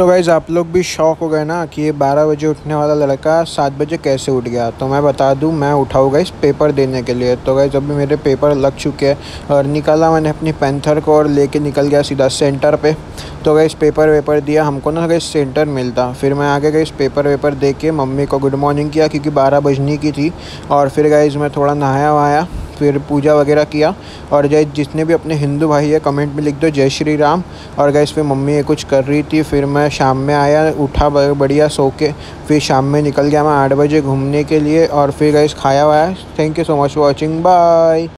तो गाइज़ आप लोग भी शौक हो गए ना कि ये बारह बजे उठने वाला लड़का सात बजे कैसे उठ गया? तो मैं बता दूँ, मैं उठा हुआ इस पेपर देने के लिए। तो गाइज़ अभी मेरे पेपर लग चुके हैं और निकाला मैंने अपनी पैंथर को और लेके निकल गया सीधा सेंटर पे। तो गई पेपर वेपर दिया, हमको ना गई सेंटर मिलता। फिर मैं आगे गई पेपर वेपर दे के मम्मी को गुड मॉर्निंग किया, क्योंकि बारह बजने की थी। और फिर गई मैं थोड़ा नहाया वहाया फिर पूजा वगैरह किया। और जय जितने भी अपने हिंदू भाई है कमेंट में लिख दो, जय श्री राम। और गए फिर मम्मी ये कुछ कर रही थी, फिर मैं शाम में आया, उठा बढ़िया सो के, फिर शाम में निकल गया मैं आठ बजे घूमने के लिए। और फिर गए खाया via. Thank you so much watching bye